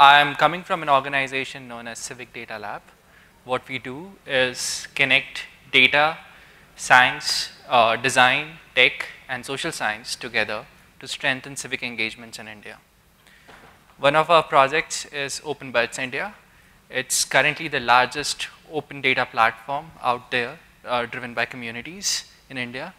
I'm coming from an organization known as Civic Data Lab. What we do is connect data, science, uh, design, tech, and social science together to strengthen civic engagements in India. One of our projects is OpenBudgets India. It's currently the largest open data platform out there uh, driven by communities in India.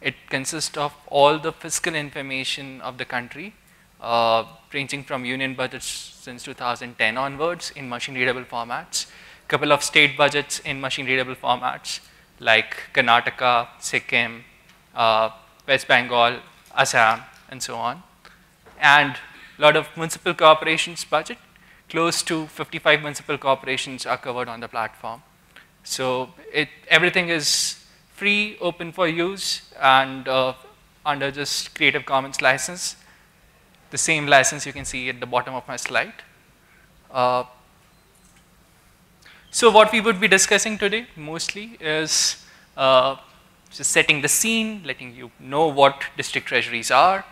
It consists of all the fiscal information of the country, uh, ranging from union budgets since 2010 onwards in machine readable formats, couple of state budgets in machine readable formats like Karnataka, Sikkim, uh, West Bengal, Assam, and so on. And a lot of municipal corporations budget, close to 55 municipal corporations are covered on the platform. So it, everything is free, open for use, and uh, under just Creative Commons license. The same license you can see at the bottom of my slide. Uh, so what we would be discussing today mostly is uh, just setting the scene, letting you know what district treasuries are,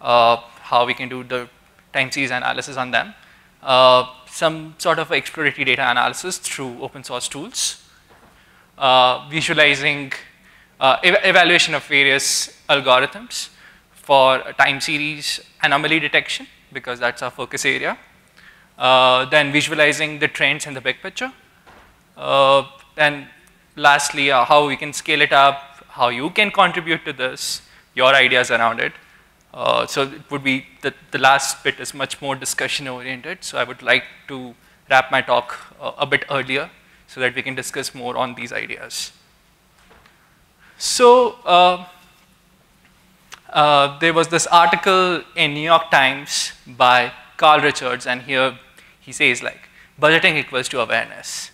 uh, how we can do the time series analysis on them, uh, some sort of exploratory data analysis through open source tools, uh, visualizing uh, ev evaluation of various algorithms for time series anomaly detection because that's our focus area. Uh, then visualizing the trends in the big picture. Uh, then lastly, uh, how we can scale it up, how you can contribute to this, your ideas around it. Uh, so it would be, the, the last bit is much more discussion oriented. So I would like to wrap my talk a bit earlier so that we can discuss more on these ideas. So uh, uh, there was this article in New York Times by Carl Richards, and here he says like, budgeting equals to awareness.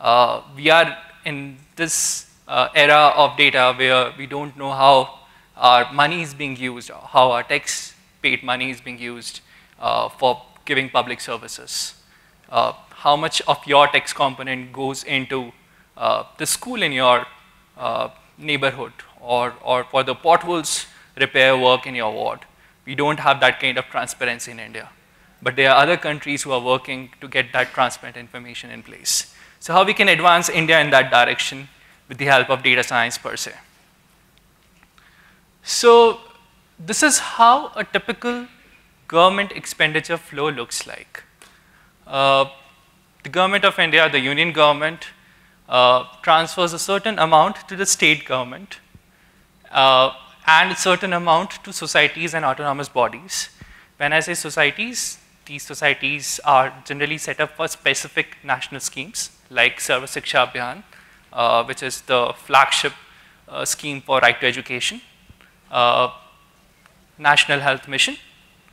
Uh, we are in this uh, era of data where we don't know how our money is being used, how our tax paid money is being used uh, for giving public services. Uh, how much of your tax component goes into the school in your neighborhood or, or for the potholes repair work in your ward. We don't have that kind of transparency in India. But there are other countries who are working to get that transparent information in place. So how we can advance India in that direction with the help of data science per se. So this is how a typical government expenditure flow looks like. Uh, the government of India, the union government, uh, transfers a certain amount to the state government uh, and a certain amount to societies and autonomous bodies. When I say societies, these societies are generally set up for specific national schemes like Sarva Shiksha Abhiyan, uh, which is the flagship uh, scheme for right to education, uh, National Health Mission,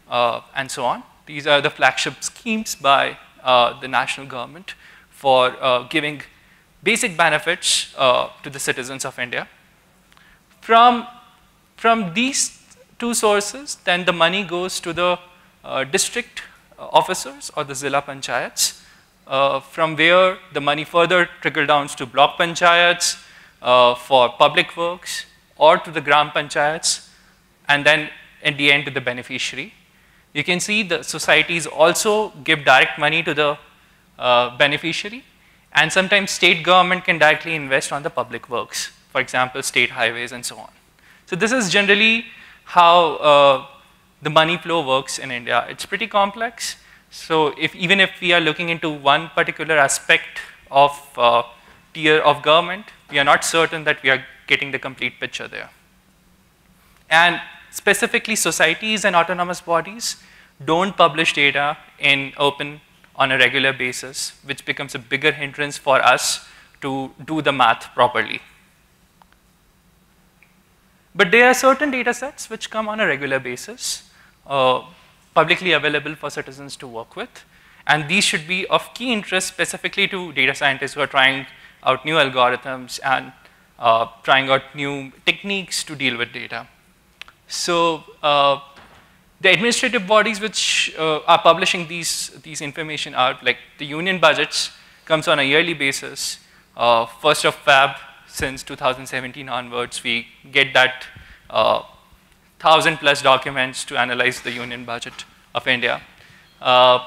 uh, and so on. These are the flagship schemes by uh, the national government for uh, giving basic benefits to the citizens of India. From, from these two sources, then the money goes to the district officers or the Zilla Panchayats, uh, from where the money further trickle down to block panchayats uh, for public works or to the gram panchayats and then in the end to the beneficiary. You can see the societies also give direct money to the uh, beneficiary and sometimes state government can directly invest on the public works, for example, state highways and so on. So this is generally how uh, the money flow works in India. It's pretty complex. So if, even if we are looking into one particular aspect of uh, tier of government, we are not certain that we are getting the complete picture there. And specifically societies and autonomous bodies don't publish data in open on a regular basis, which becomes a bigger hindrance for us to do the math properly. But there are certain data sets which come on a regular basis, uh, publicly available for citizens to work with. And these should be of key interest specifically to data scientists who are trying out new algorithms and uh, trying out new techniques to deal with data. So uh, the administrative bodies which uh, are publishing these, these information are like the union budgets comes on a yearly basis. Uh, first of Feb since 2017 onwards, we get that uh, thousand plus documents to analyze the union budget of India. Uh,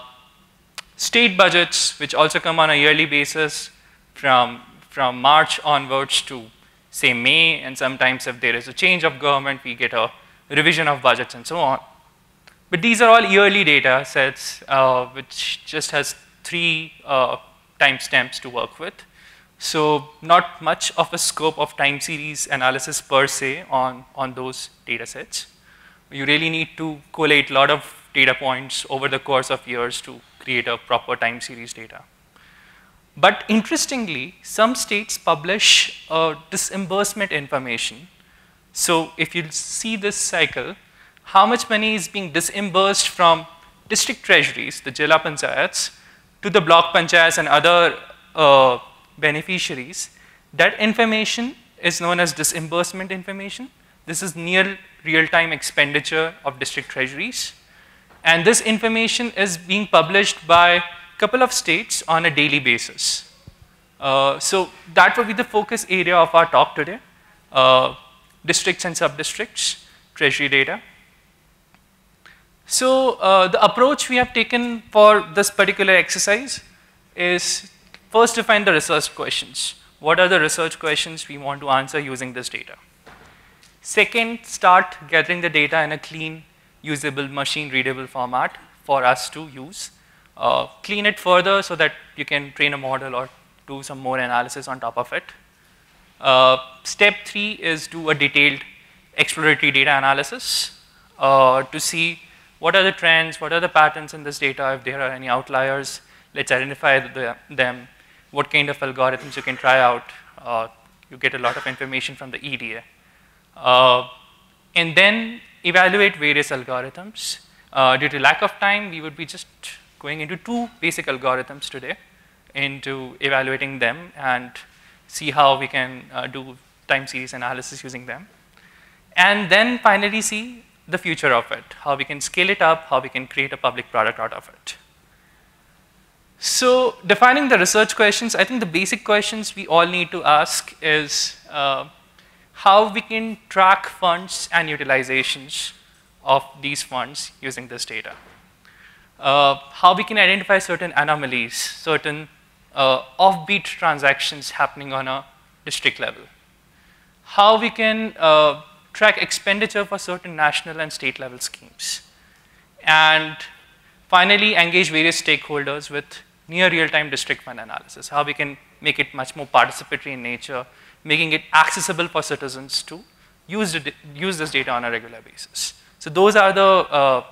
state budgets, which also come on a yearly basis from, from March onwards to say May, and sometimes if there is a change of government, we get a revision of budgets and so on. But these are all yearly data sets, uh, which just has three uh, timestamps to work with. So not much of a scope of time series analysis per se on, on those data sets. You really need to collate a lot of data points over the course of years to create a proper time series data. But interestingly, some states publish uh, disbursement information. So if you see this cycle, how much money is being disbursed from district treasuries, the Jila Panchayats, to the block panchayats and other uh, beneficiaries, that information is known as disbursement information. This is near real-time expenditure of district treasuries. And this information is being published by a couple of states on a daily basis. Uh, so that will be the focus area of our talk today. Uh, districts and sub-districts, treasury data. So uh, the approach we have taken for this particular exercise is first define the research questions. What are the research questions we want to answer using this data? Second, start gathering the data in a clean, usable, machine-readable format for us to use. Uh, clean it further so that you can train a model or do some more analysis on top of it. Uh, step three is do a detailed exploratory data analysis uh, to see what are the trends, what are the patterns in this data, if there are any outliers, let's identify the, them, what kind of algorithms you can try out. Uh, you get a lot of information from the EDA. Uh, and then evaluate various algorithms. Uh, due to lack of time, we would be just going into two basic algorithms today into evaluating them and see how we can uh, do time series analysis using them. And then finally see the future of it, how we can scale it up, how we can create a public product out of it. So defining the research questions, I think the basic questions we all need to ask is uh, how we can track funds and utilizations of these funds using this data. Uh, how we can identify certain anomalies, certain uh, offbeat transactions happening on a district level. How we can uh, track expenditure for certain national and state level schemes. And finally, engage various stakeholders with near real-time district fund analysis, how we can make it much more participatory in nature, making it accessible for citizens to use, the, use this data on a regular basis. So those are the uh,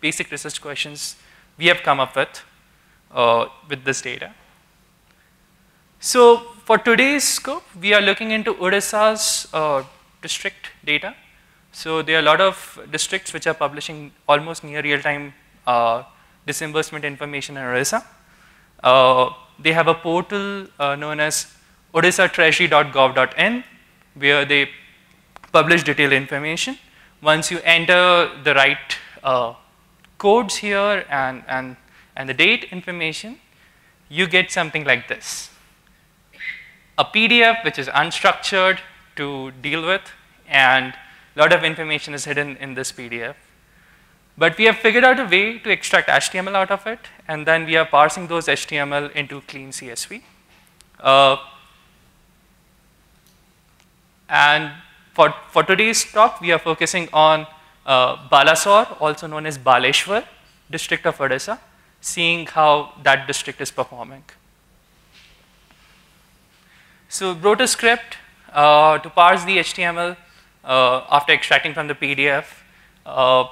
basic research questions we have come up with uh, with this data. So for today's scope, we are looking into Odisha's uh, district data. So there are a lot of districts which are publishing almost near real-time uh, disbursement information in Odisha. Uh, they have a portal uh, known as odishatreasury.gov.in where they publish detailed information. Once you enter the right uh, codes here and, and, and the date information, you get something like this. A PDF which is unstructured to deal with and a lot of information is hidden in this PDF. But we have figured out a way to extract HTML out of it and then we are parsing those HTML into clean CSV. Uh, and for, for today's talk, we are focusing on uh, also known as Baleshwar, district of Odisha, seeing how that district is performing. So wrote a script uh, to parse the HTML uh, after extracting from the PDF, uh,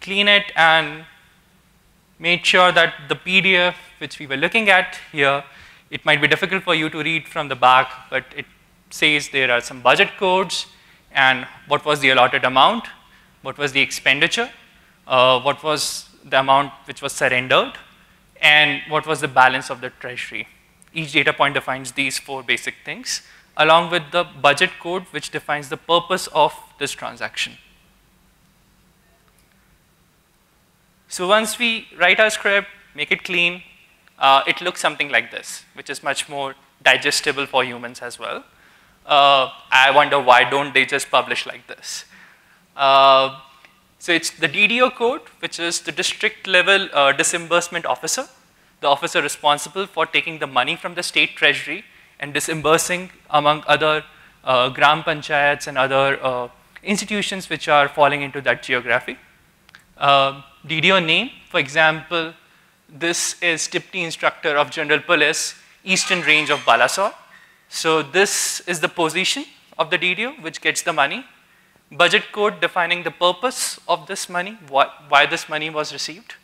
clean it and made sure that the PDF which we were looking at here, it might be difficult for you to read from the back, but it says there are some budget codes and what was the allotted amount, what was the expenditure, uh, what was the amount which was surrendered, and what was the balance of the treasury. Each data point defines these four basic things along with the budget code which defines the purpose of this transaction. So once we write our script, make it clean, uh, it looks something like this, which is much more digestible for humans as well. Uh, I wonder why don't they just publish like this? Uh, so it's the DDO code, which is the district level uh, disbursement officer. the officer responsible for taking the money from the state treasury and disbursing among other uh, gram panchayats and other uh, institutions which are falling into that geography. Uh, DDO name, for example, this is Deputy Instructor of General Police, Eastern Range of Balasore. So this is the position of the DDO which gets the money. Budget code defining the purpose of this money, why, this money was received.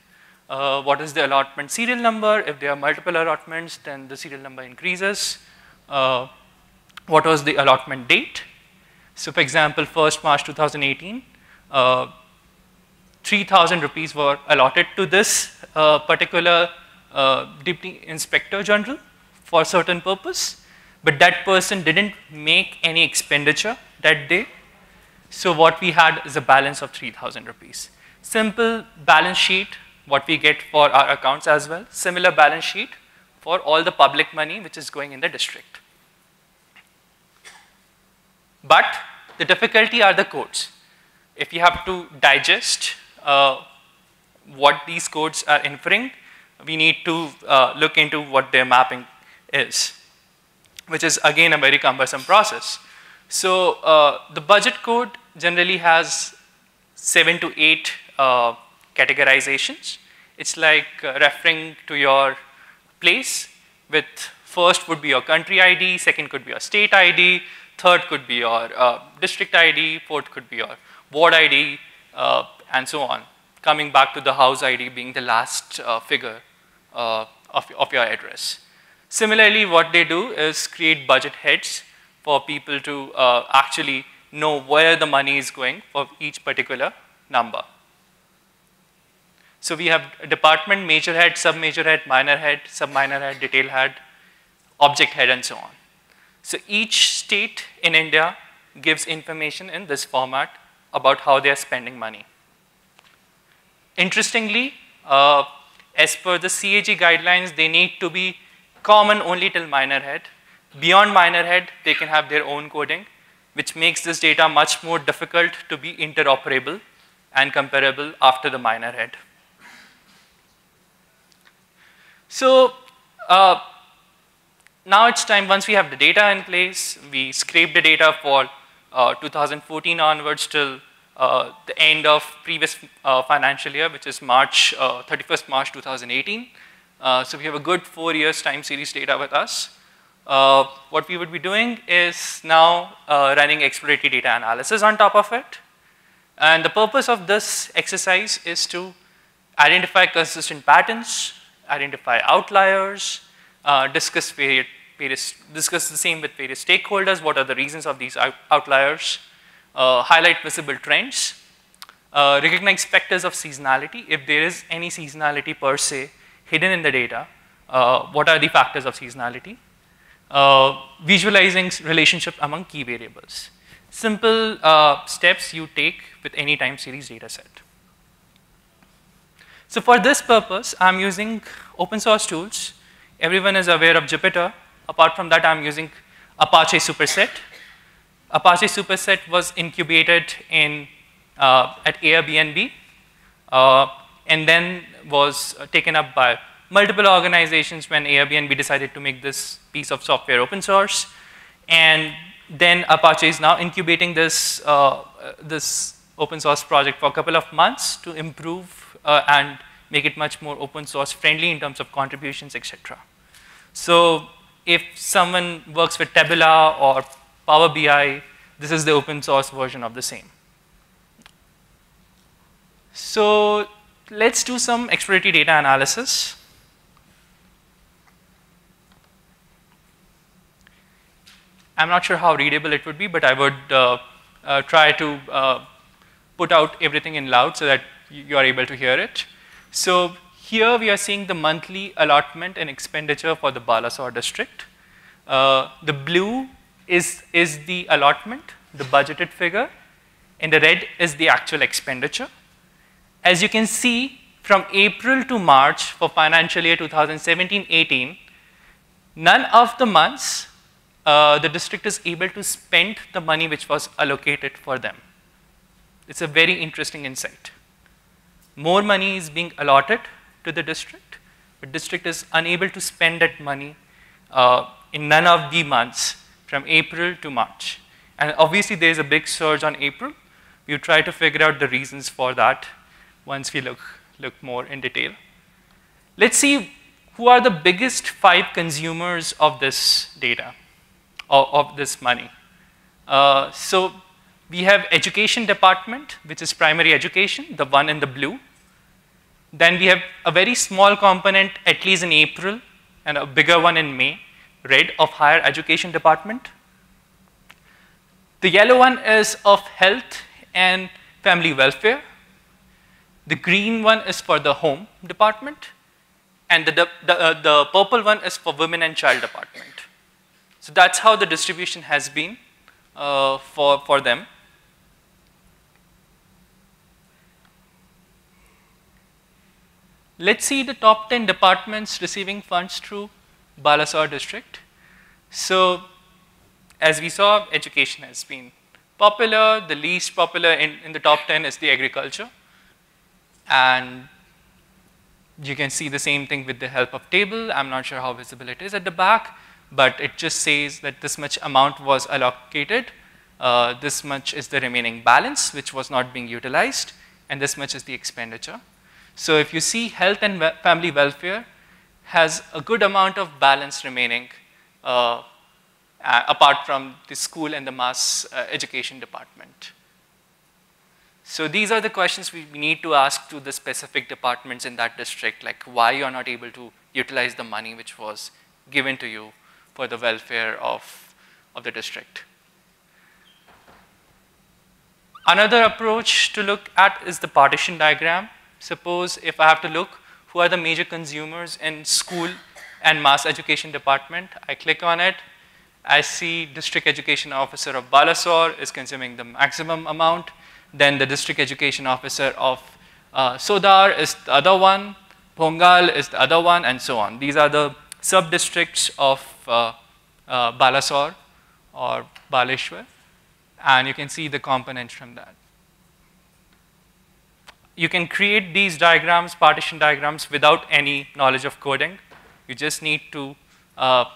Uh, what is the allotment serial number? If there are multiple allotments, then the serial number increases. Uh, what was the allotment date? So for example, 1st March 2018, uh, 3000 rupees were allotted to this uh, particular uh, deputy inspector general for a certain purpose, but that person didn't make any expenditure that day. So what we had is a balance of 3000 rupees. Simple balance sheet, what we get for our accounts as well. Similar balance sheet for all the public money which is going in the district. But the difficulty are the codes. If you have to digest what these codes are inferring, we need to uh, look into what their mapping is, which is again a very cumbersome process. So uh, the budget code generally has seven to eight uh, categorizations. It's like uh, referring to your place with first would be your country ID, second could be your state ID, third could be your uh, district ID, fourth could be your ward ID, uh, and so on. Coming back to the house ID being the last uh, figure uh, of, of your address. Similarly, what they do is create budget heads for people to uh, actually know where the money is going for each particular number. So we have department, major head, sub-major head, minor head, sub-minor head, detail head, object head, and so on. So each state in India gives information in this format about how they are spending money. Interestingly, uh, as per the CAG guidelines, they need to be common only till minor head. Beyond minor head, they can have their own coding, which makes this data much more difficult to be interoperable and comparable after the minor head. So, uh, now it's time, once we have the data in place, we scrape the data for uh, 2014 onwards till the end of previous uh, financial year, which is March, 31st uh, March 2018. Uh, so we have a good four years time series data with us. Uh, what we would be doing is now running exploratory data analysis on top of it. And the purpose of this exercise is to identify consistent patterns, identify outliers, uh, discuss various, various, discuss the same with various stakeholders, what are the reasons of these out outliers, uh, highlight visible trends, uh, recognize factors of seasonality, if there is any seasonality per se hidden in the data, uh, what are the factors of seasonality, uh, visualizing relationship among key variables. Simple uh, steps you take with any time series data set. So for this purpose, I'm using open source tools Everyone is aware of Jupyter. Apart from that, I'm using Apache Superset. Apache Superset was incubated in, uh, at Airbnb uh, and then was taken up by multiple organizations when Airbnb decided to make this piece of software open source. And then Apache is now incubating this, uh, this open source project for a couple of months to improve uh, and make it much more open source friendly in terms of contributions, etc. So if someone works with Tableau or Power BI, this is the open source version of the same. So let's do some exploratory data analysis. I'm not sure how readable it would be, but I would uh, uh, try to uh, put out everything in loud so that you are able to hear it. So here we are seeing the monthly allotment and expenditure for the Balasore district. Uh, the blue is, is the allotment, the budgeted figure, and the red is the actual expenditure. As you can see, from April to March for financial year 2017-18, none of the months uh, the district is able to spend the money which was allocated for them. It's a very interesting insight more money is being allotted to the district, but district is unable to spend that money uh, in none of the months from April to March. And obviously there is a big surge on April. We'll try to figure out the reasons for that once we look, look more in detail. Let's see who are the biggest five consumers of this data, of, of this money. Uh, so we have education department, which is primary education, the one in the blue. Then we have a very small component, at least in April, and a bigger one in May, red of higher education department. The yellow one is of health and family welfare. The green one is for the home department. And the, the, uh, the purple one is for women and child department. So that's how the distribution has been uh, for, for them. Let's see the top 10 departments receiving funds through Balasore district. So as we saw, education has been popular. The least popular in, in the top 10 is the agriculture. And you can see the same thing with the help of table. I'm not sure how visible it is at the back, but it just says that this much amount was allocated. Uh, this much is the remaining balance, which was not being utilized, and this much is the expenditure. So if you see health and family welfare has a good amount of balance remaining uh, apart from the school and the mass uh, education department. So these are the questions we need to ask to the specific departments in that district, like why you're not able to utilize the money which was given to you for the welfare of, of the district. Another approach to look at is the partition diagram. Suppose if I have to look who are the major consumers in school and mass education department, I click on it, I see district education officer of Balasore is consuming the maximum amount, then the district education officer of uh, Sodar is the other one, Pongal is the other one, and so on. These are the sub-districts of uh, uh, Balasore or Baleshwar, and you can see the components from that. You can create these diagrams, partition diagrams, without any knowledge of coding. You just need to uh,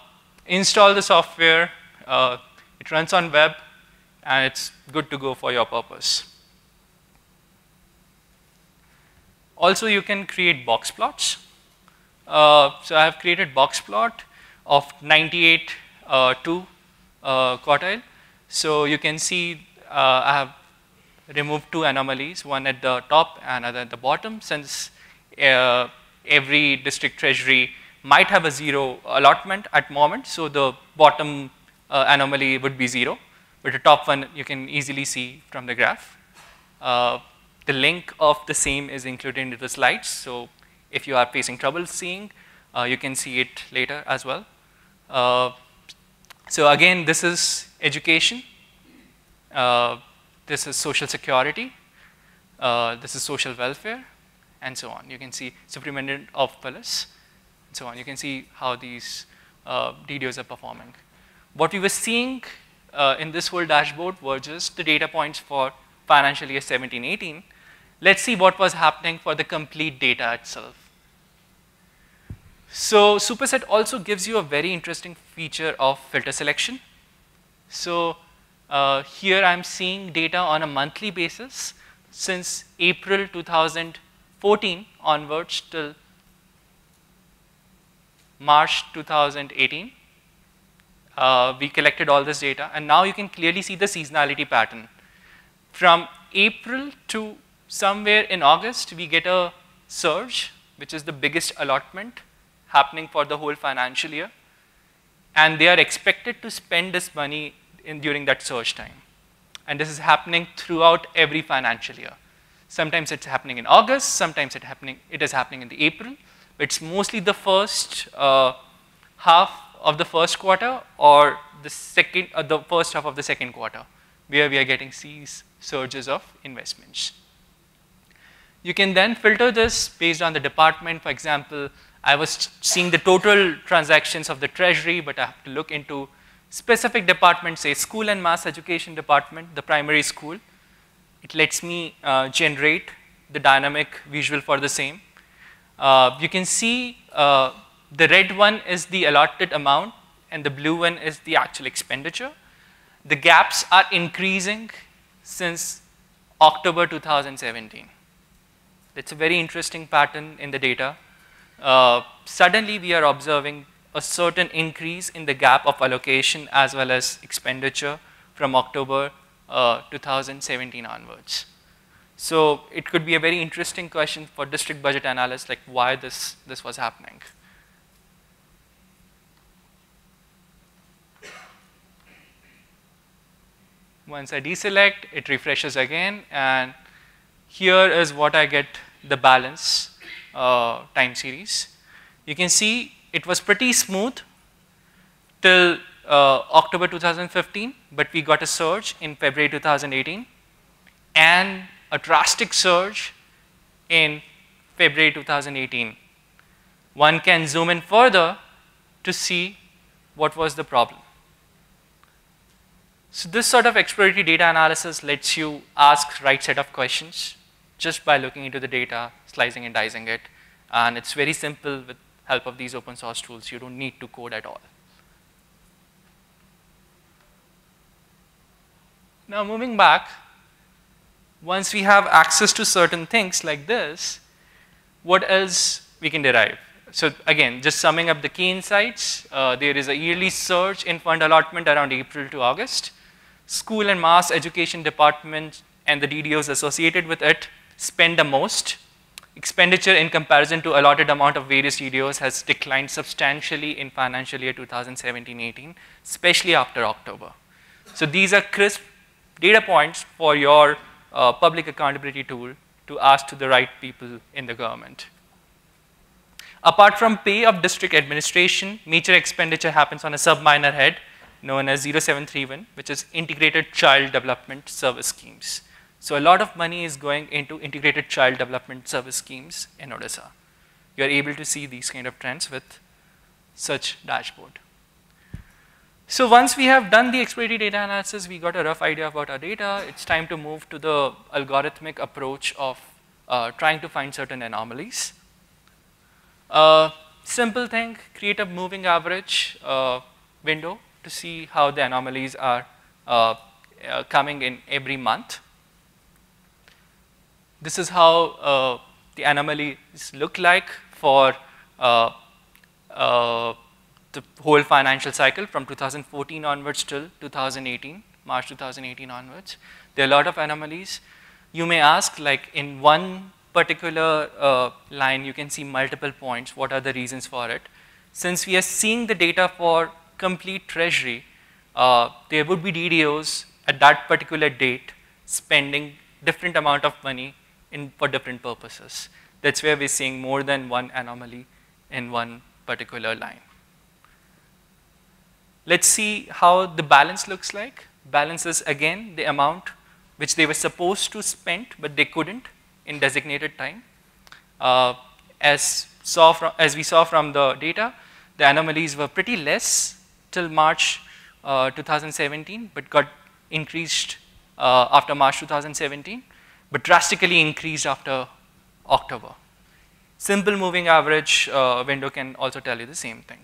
install the software, uh, it runs on web, and it's good to go for your purpose. Also, you can create box plots. Uh, so I have created box plot of 98 uh, to uh, quartile. So you can see uh, I have removed two anomalies, one at the top and other at the bottom, since uh, every district treasury might have a zero allotment at moment. So the bottom uh, anomaly would be zero, but the top one you can easily see from the graph. The link of the same is included in the slides. So if you are facing trouble seeing, uh, you can see it later as well. Uh, so again, this is education. This is social security. Uh, this is social welfare, and so on. You can see superintendent of police, and so on. You can see how these uh, DDOs are performing. What we were seeing uh, in this whole dashboard were just the data points for financial year 17, 18, let's see what was happening for the complete data itself. So Superset also gives you a very interesting feature of filter selection. So uh, here I'm seeing data on a monthly basis since April 2014 onwards till March 2018. Uh, we collected all this data and now you can clearly see the seasonality pattern. From April to somewhere in August, we get a surge, which is the biggest allotment happening for the whole financial year. And they are expected to spend this money in, during that surge time. And this is happening throughout every financial year. Sometimes it's happening in August, sometimes it, happening, it is happening in the April. It's mostly the first uh, half of the first quarter or the second, uh, the first half of the second quarter, where we are getting these surges of investments. You can then filter this based on the department. For example, I was seeing the total transactions of the treasury, but I have to look into specific department, say school and mass education department, the primary school. It lets me uh, generate the dynamic visual for the same. Uh, you can see uh, the red one is the allotted amount and the blue one is the actual expenditure. The gaps are increasing since October 2017. That's a very interesting pattern in the data. Uh, suddenly we are observing a certain increase in the gap of allocation as well as expenditure from October uh, 2017 onwards. So it could be a very interesting question for district budget analysts like why this, this was happening. Once I deselect, it refreshes again and here is what I get the balance uh, time series. You can see it was pretty smooth till uh, October 2015, but we got a surge in February 2018 and a drastic surge in February 2018. One can zoom in further to see what was the problem. So this sort of exploratory data analysis lets you ask right set of questions just by looking into the data, slicing and dicing it. And it's very simple with help of these open source tools. You don't need to code at all. Now moving back, once we have access to certain things like this, what else we can derive? So again, just summing up the key insights, uh, there is a yearly surge in fund allotment around April to August. School and mass education department and the DDOs associated with it spend the most. Expenditure in comparison to allotted amount of various DDOs has declined substantially in financial year 2017-18, especially after October. So these are crisp data points for your uh, public accountability tool to ask to the right people in the government. Apart from pay of district administration, major expenditure happens on a sub-minor head known as 0731, which is Integrated Child Development Service Schemes. So a lot of money is going into Integrated Child Development Service Schemes in Odisha. You are able to see these kind of trends with such dashboard. So once we have done the exploratory data analysis, we got a rough idea about our data, it's time to move to the algorithmic approach of uh, trying to find certain anomalies. Uh, simple thing, create a moving average uh, window to see how the anomalies are uh, uh, coming in every month. This is how uh, the anomalies look like for the whole financial cycle from 2014 onwards till 2018, March 2018 onwards. There are a lot of anomalies. You may ask, like in one particular uh, line, you can see multiple points. What are the reasons for it? Since we are seeing the data for complete treasury, uh, there would be DDOs at that particular date spending different amount of money in, for different purposes. That's where we're seeing more than one anomaly in one particular line. Let's see how the balance looks like. Balance is again the amount which they were supposed to spend but they couldn't in designated time. Uh, as, saw from, as we saw from the data, the anomalies were pretty less till March uh, 2017 but got increased uh, after March 2017 but drastically increased after October. Simple moving average uh, window can also tell you the same thing.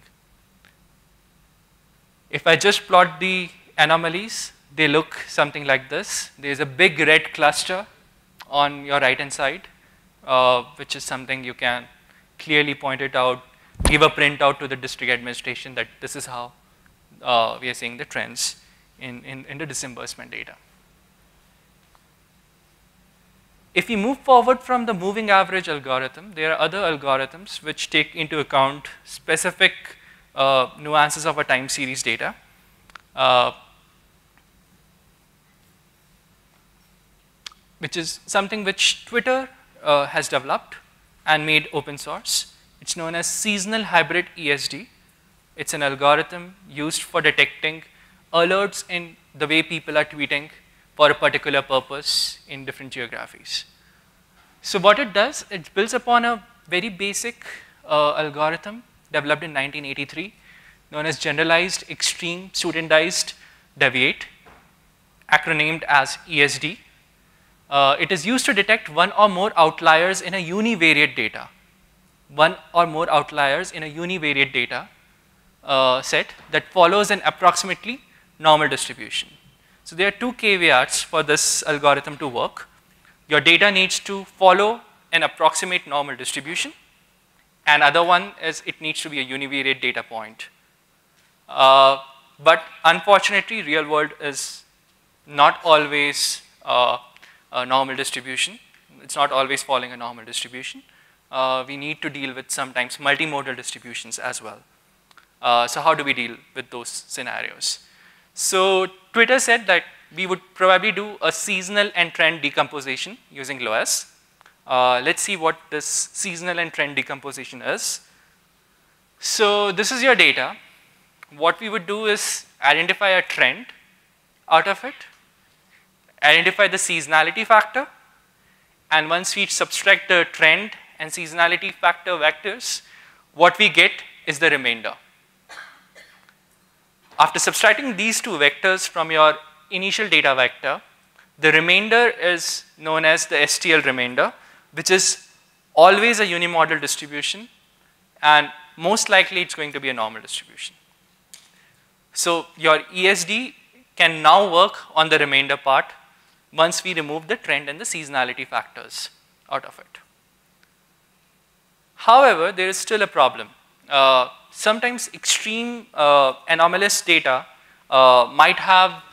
If I just plot the anomalies, they look something like this. There's a big red cluster on your right hand side, uh, which is something you can clearly point it out, give a printout to the district administration that this is how uh, we are seeing the trends in, in, in the disbursement data. If we move forward from the moving average algorithm, there are other algorithms which take into account specific uh, nuances of a time series data. Uh, which is something which Twitter uh, has developed and made open source. It's known as seasonal hybrid ESD. It's an algorithm used for detecting alerts in the way people are tweeting for a particular purpose in different geographies. So what it does, it builds upon a very basic uh, algorithm developed in 1983 known as Generalized Extreme Studentized Deviate, acronymed as ESD. Uh, it is used to detect one or more outliers in a univariate data. one or more outliers in a univariate data uh, set that follows an approximately normal distribution. So there are two caveats for this algorithm to work. Your data needs to follow an approximate normal distribution and other one is it needs to be a univariate data point. Uh, but unfortunately real world is not always uh, a normal distribution. It's not always following a normal distribution. Uh, we need to deal with sometimes multimodal distributions as well. Uh, so how do we deal with those scenarios? So Twitter said that we would probably do a seasonal and trend decomposition using LOESS. Uh, let's see what this seasonal and trend decomposition is. So this is your data. What we would do is identify a trend out of it, identify the seasonality factor, and once we subtract the trend and seasonality factor vectors, what we get is the remainder. After subtracting these two vectors from your initial data vector, the remainder is known as the STL remainder, which is always a unimodal distribution and most likely it's going to be a normal distribution. So your ESD can now work on the remainder part once we remove the trend and the seasonality factors out of it. However, there is still a problem. Uh, sometimes extreme uh, anomalous data uh, might have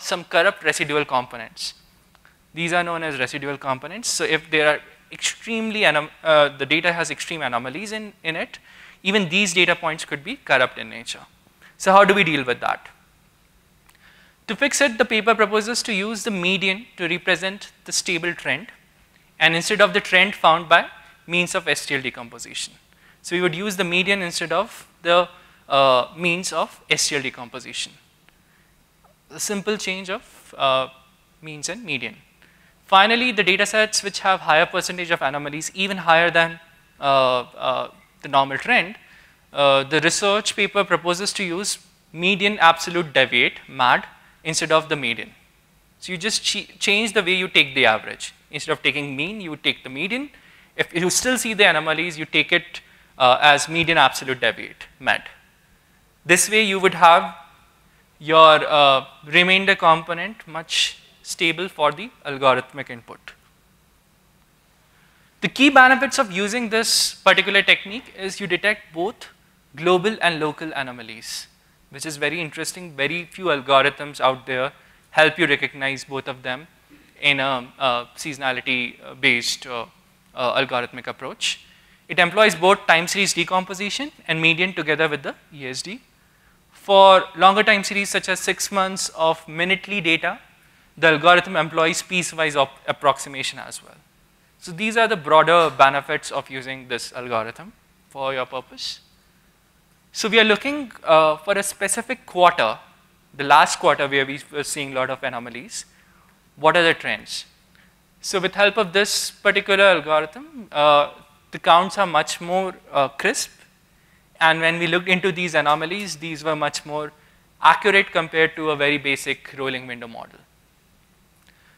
some corrupt residual components. These are known as residual components. So if there are extremely, uh, the data has extreme anomalies in, in it, even these data points could be corrupt in nature. So how do we deal with that? To fix it, the paper proposes to use the median to represent the stable trend and instead of the trend found by means of STL decomposition. So we would use the median instead of the uh, means of STL decomposition. A simple change of uh, means and median. Finally, the data sets which have higher percentage of anomalies, even higher than uh, uh the normal trend, uh, the research paper proposes to use median absolute deviate, MAD, instead of the median. So you just ch change the way you take the average. Instead of taking mean, you take the median if you still see the anomalies, you take it uh, as median absolute deviate, MED. This way you would have your uh, remainder component much stable for the algorithmic input. The key benefits of using this particular technique is you detect both global and local anomalies, which is very interesting. Very few algorithms out there help you recognize both of them in a, a seasonality based uh, uh, algorithmic approach. It employs both time series decomposition and median together with the ESD. For longer time series such as 6 months of minutely data, the algorithm employs piecewise approximation as well. So these are the broader benefits of using this algorithm for your purpose. So we are looking uh, for a specific quarter, the last quarter where we were seeing a lot of anomalies. What are the trends? So with help of this particular algorithm, uh, the counts are much more uh, crisp. And when we looked into these anomalies, these were much more accurate compared to a very basic rolling window model.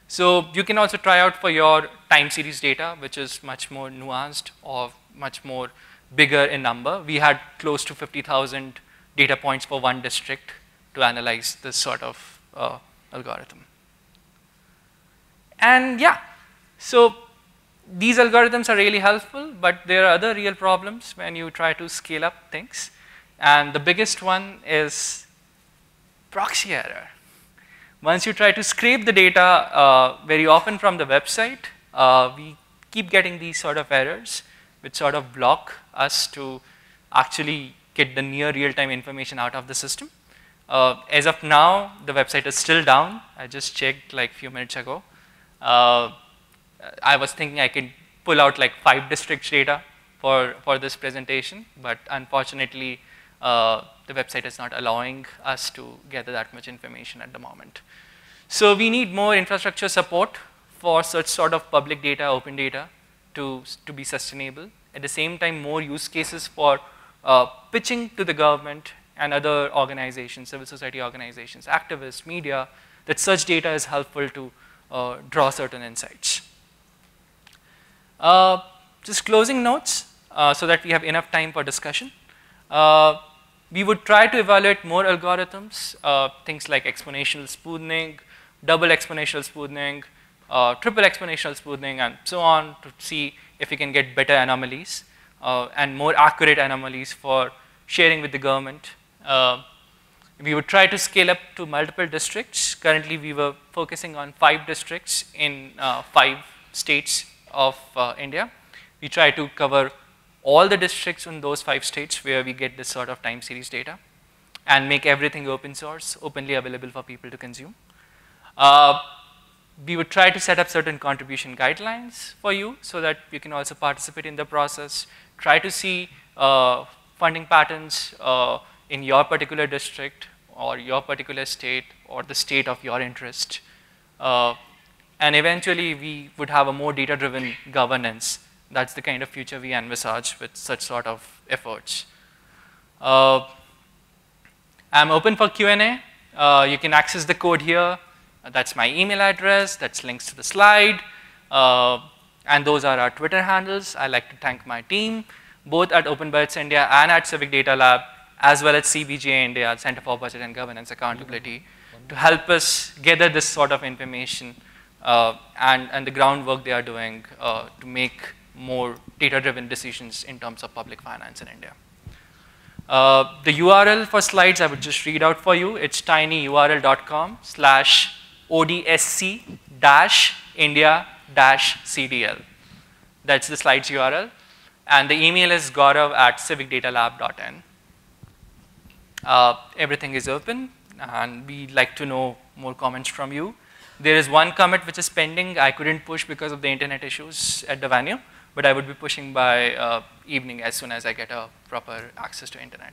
So you can also try out for your time series data, which is much more nuanced or much more bigger in number. We had close to 50,000 data points for one district to analyze this sort of uh, algorithm. And yeah, so these algorithms are really helpful, but there are other real problems when you try to scale up things. And the biggest one is proxy error. Once you try to scrape the data uh, very often from the website, uh, we keep getting these sort of errors which sort of block us to actually get the near real-time information out of the system. Uh, as of now, the website is still down. I just checked like a few minutes ago. I was thinking I could pull out like five districts data for, for this presentation, but unfortunately, uh, the website is not allowing us to gather that much information at the moment. So we need more infrastructure support for such sort of public data, open data to, to be sustainable. At the same time, more use cases for uh, pitching to the government and other organizations, civil society organizations, activists, media, that such data is helpful to uh, draw certain insights. Uh, just closing notes. uh, so that we have enough time for discussion. Uh, we would try to evaluate more algorithms, uh, things like exponential smoothing, double exponential smoothing, uh, triple exponential smoothing, and so on to see if we can get better anomalies uh, and more accurate anomalies for sharing with the government. We would try to scale up to multiple districts. Currently, we were focusing on five districts in five states of uh, India. We try to cover all the districts in those five states where we get this sort of time series data and make everything open source, openly available for people to consume. Uh, we would try to set up certain contribution guidelines for you so that you can also participate in the process, try to see uh, funding patterns uh, in your particular district or your particular state or the state of your interest. And eventually we would have a more data-driven governance. That's the kind of future we envisage with such sort of efforts. Uh, I'm open for Q&A. Uh, you can access the code here. That's my email address. That's links to the slide. Uh, and those are our Twitter handles. I like to thank my team, both at Open India and at Civic Data Lab, as well as CBGA India, Center for Budget and Governance Accountability, to help us gather this sort of information uh, and, and the groundwork they are doing uh, to make more data-driven decisions in terms of public finance in India. Uh, the URL for slides I would just read out for you. It's tinyurl.com slash odsc dash india dash cdl. That's the slides URL. And the email is gaurav at civicdatalab.in. Uh, everything is open and we'd like to know more comments from you. There is one commit which is pending. I couldn't push because of the internet issues at the venue, but I would be pushing by uh, evening as soon as I get a proper access to internet.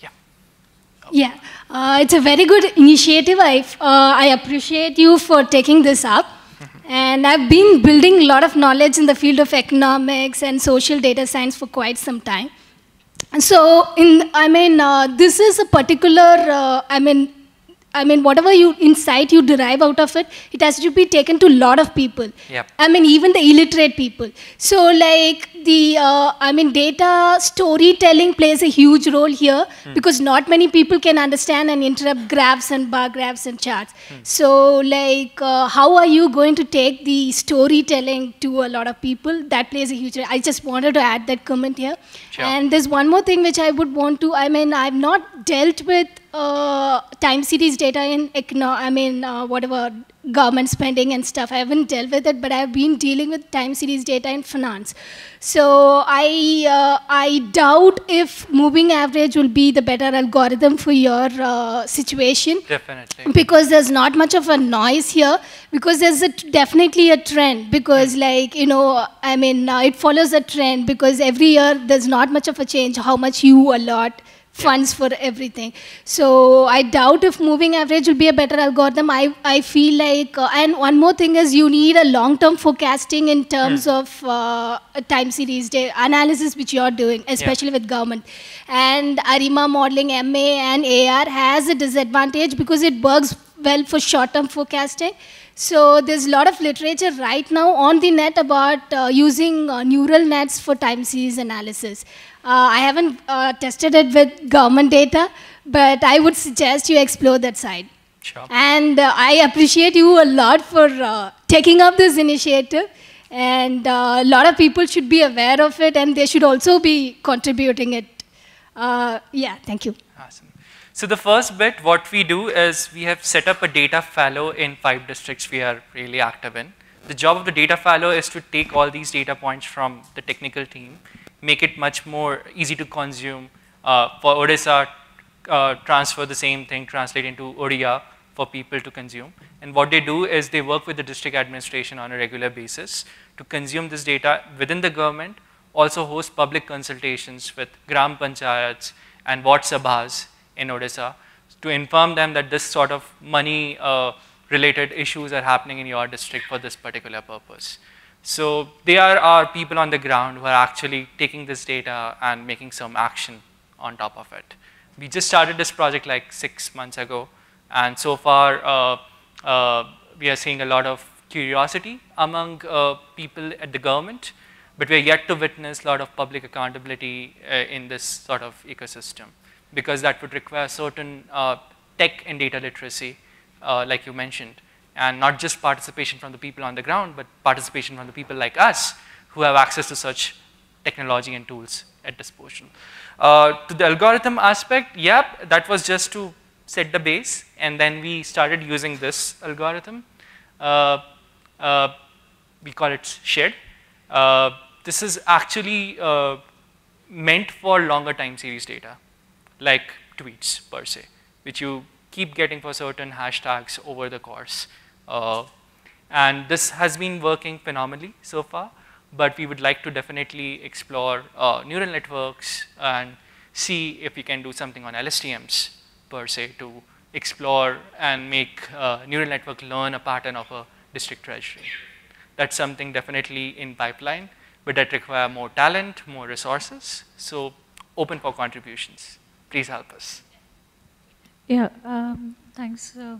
Yeah. Yeah, uh, it's a very good initiative. I, uh, I appreciate you for taking this up. And I've been building a lot of knowledge in the field of economics and social data science for quite some time. And so, in, I mean, uh, this is a particular, uh, I mean, I mean, whatever you insight you derive out of it, it has to be taken to a lot of people. Yep. I mean, even the illiterate people. So, like the, uh, I mean, data storytelling plays a huge role here Hmm. because not many people can understand and interrupt graphs and bar graphs and charts. Hmm. So, like, uh, how are you going to take the storytelling to a lot of people? That plays a huge. role. I just wanted to add that comment here. Sure. And there's one more thing which I would want to. I mean, I've not dealt with uh, time series data in econo. I mean, uh, whatever government spending and stuff. I haven't dealt with it, but I've been dealing with time series data in finance. So I uh, I doubt if moving average will be the better algorithm for your uh, situation Definitely. because there's not much of a noise here because there's a t- definitely a trend because like you know i mean uh, it follows a trend because every year there's not much of a change how much you allot funds for everything. So i doubt if moving average will be a better algorithm. I, I feel like uh, and one more thing is you need a long term forecasting in terms of uh, a time series day analysis which you're doing especially with government. And arima modeling ma and ar has a disadvantage because it works well for short term forecasting. So there's a lot of literature right now on the net about uh, using uh, neural nets for time series analysis. Uh, I haven't uh, tested it with government data, but I would suggest you explore that side. Sure. And uh, I appreciate you a lot for uh, taking up this initiative. And uh, a lot of people should be aware of it, and they should also be contributing it. Uh, yeah, thank you. Awesome. So the first bit, what we do is we have set up a data fellow in five districts we are really active in. The job of the data fellow is to take all these data points from the technical team, make it much more easy to consume. Uh, for Odisha, uh, transfer the same thing, translate into Odia for people to consume. And what they do is they work with the district administration on a regular basis to consume this data within the government, also host public consultations with gram panchayats and ward sabhas in Odisha to inform them that this sort of money uh, related issues are happening in your district for this particular purpose. So they are our people on the ground who are actually taking this data and making some action on top of it. We just started this project like six months ago. And so far uh, uh, we are seeing a lot of curiosity among uh, people at the government, but we're yet to witness a lot of public accountability uh, in this sort of ecosystem. Because that would require certain uh, tech and data literacy, uh, like you mentioned, and not just participation from the people on the ground, but participation from the people like us who have access to such technology and tools at disposal. Uh, to the algorithm aspect, yep, that was just to set the base, and then we started using this algorithm. Uh, uh, we call it shared. Uh, this is actually uh, meant for longer time series data, like tweets per se, which you keep getting for certain hashtags over the course. Uh, and this has been working phenomenally so far but we would like to definitely explore uh, neural networks and see if we can do something on LSTMs per se to explore and make uh, neural network learn a pattern of a district treasury. That's something definitely in pipeline, but that require more talent, more resources. So open for contributions. Please help us. Yeah, um, thanks. Uh,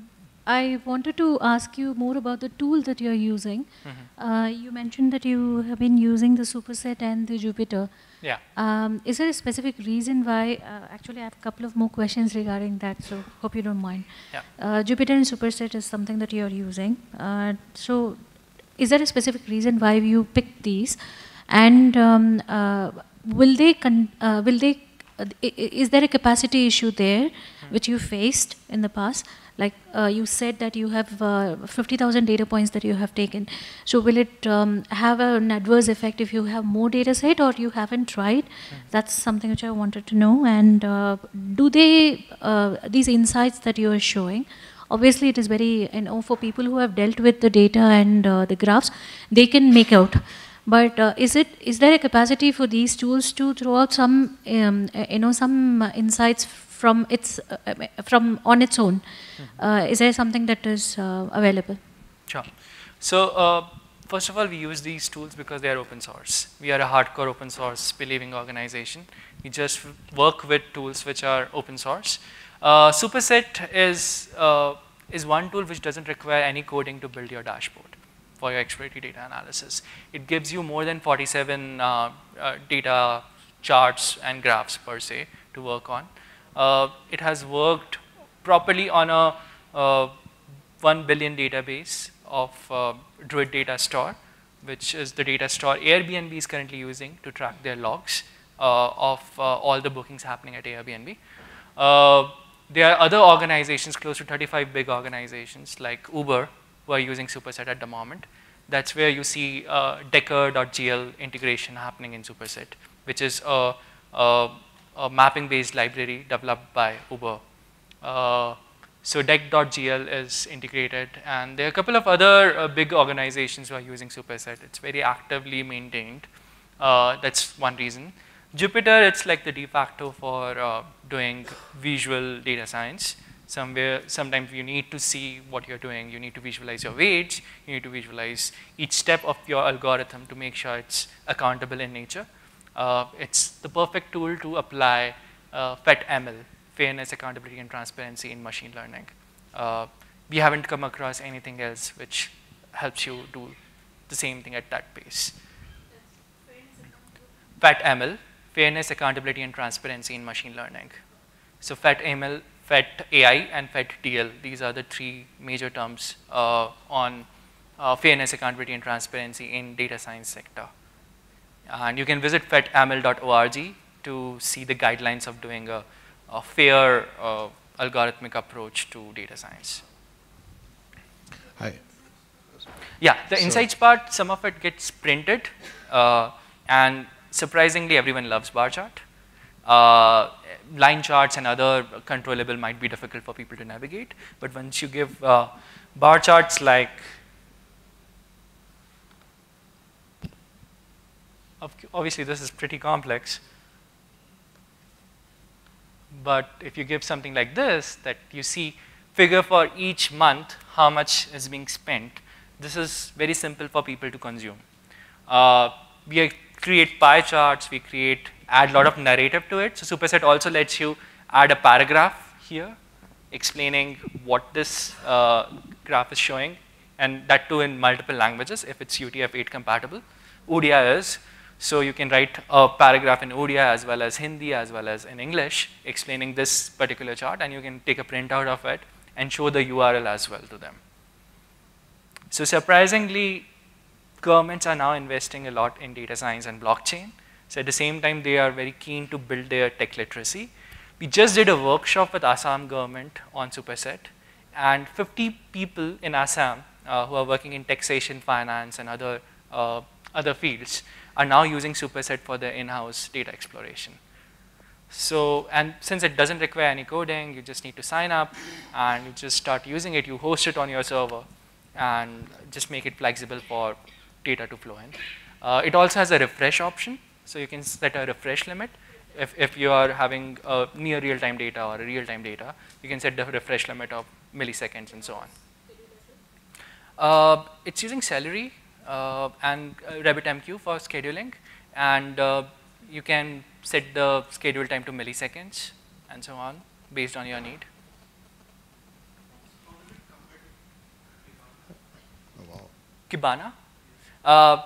I wanted to ask you more about the tool that you're using. Mm -hmm. uh, you mentioned that you have been using the superset and the Jupyter. Yeah. Um, is there a specific reason why? Uh, actually, I have a couple of more questions regarding that, so hope you don't mind. Yeah. Uh, Jupyter and superset is something that you're using. Uh, so, is there a specific reason why you picked these? And um, uh, will they, uh, will they, is there a capacity issue there. Which you faced in the past? like uh, you said that you have uh, 50,000 data points that you have taken. So will it um, have an adverse effect if you have more data set or you haven't tried? That's something which I wanted to know. And uh, do they, uh, these insights that you are showing, obviously it is very, you know, for people who have dealt with the data and uh, the graphs, they can make out. But uh, is it is there a capacity for these tools to throw out some um, you know some insights from its uh, from on its own. Mm-hmm. Uh, is there something that is uh, available? Sure. So first of all, we use these tools because they are open source. We are a hardcore open source believing organization. We just work with tools which are open source. Uh, Superset is, uh, is one tool which doesn't require any coding to build your dashboard for your exploratory data analysis. It gives you more than 47 uh, data charts and graphs per se to work on. Uh, it has worked properly on a uh, 1 billion database of uh, Druid data store, which is the data store Airbnb is currently using to track their logs of all the bookings happening at Airbnb. there are other organizations, close to 35 big organizations like Uber, who are using Superset at the moment. That's where you see uh, deck.gl integration happening in Superset, which is a, a a mapping-based library developed by Uber. Uh, so deck.gl is integrated and there are a couple of other uh, big organizations who are using Superset. It's very actively maintained. Uh, that's one reason. Jupyter, it's like the de facto for uh, doing visual data science. Somewhere, sometimes you need to see what you're doing. You need to visualize your weights. You need to visualize each step of your algorithm to make sure it's accountable in nature. Uh, it's the perfect tool to apply uh, FAT-ML, fairness, accountability, and transparency in machine learning. Uh, we haven't come across anything else which helps you do the same thing at that pace. FAT-ML, fairness, accountability, and transparency in machine learning. So FAT-ML, FAT-AI, and FAT-DL, these are the three major terms uh, on uh, fairness, accountability, and transparency in data science sector. And you can visit fatml.org to see the guidelines of doing a, a fair uh, algorithmic approach to data science. Hi. Yeah, the so insights part, some of it gets printed, uh, and surprisingly, everyone loves bar chart. Uh, line charts and other controllable might be difficult for people to navigate, but once you give uh, bar charts like obviously this is pretty complex. But if you give something like this, that you see figure for each month how much is being spent, this is very simple for people to consume. Uh, we create pie charts, we create, add a lot of narrative to it. So Superset also lets you add a paragraph here explaining what this uh, graph is showing and that too in multiple languages if it's UTF-8 compatible. Odia is, so you can write a paragraph in Odia as well as Hindi as well as in English explaining this particular chart and you can take a printout of it and show the URL as well to them. So surprisingly, governments are now investing a lot in data science and blockchain. So at the same time, they are very keen to build their tech literacy. We just did a workshop with Assam government on Superset, and 50 people in Assam uh, who are working in taxation, finance, and other, uh, other fields are now using Superset for their in-house data exploration. So, and since it doesn't require any coding, you just need to sign up and you just start using it, you host it on your server and just make it flexible for data to flow in. Uh, it also has a refresh option, so you can set a refresh limit. If, if you are having a near real-time data or real-time data, you can set the refresh limit of milliseconds and so on. Uh, it's using Celery uh, and uh, RabbitMQ for scheduling, and uh, you can set the schedule time to milliseconds and so on based on your need. Oh. Kibana. Uh,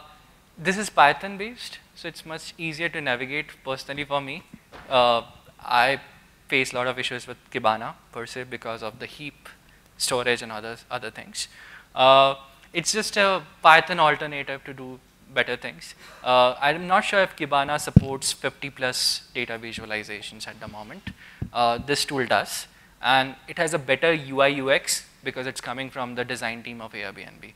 this is Python based, so it's much easier to navigate personally for me. Uh, I face a lot of issues with Kibana per se because of the heap storage and other, other things. Uh, it's just a Python alternative to do better things. Uh, I'm not sure if Kibana supports 50 plus data visualizations at the moment. Uh, this tool does. And it has a better UI UX because it's coming from the design team of Airbnb.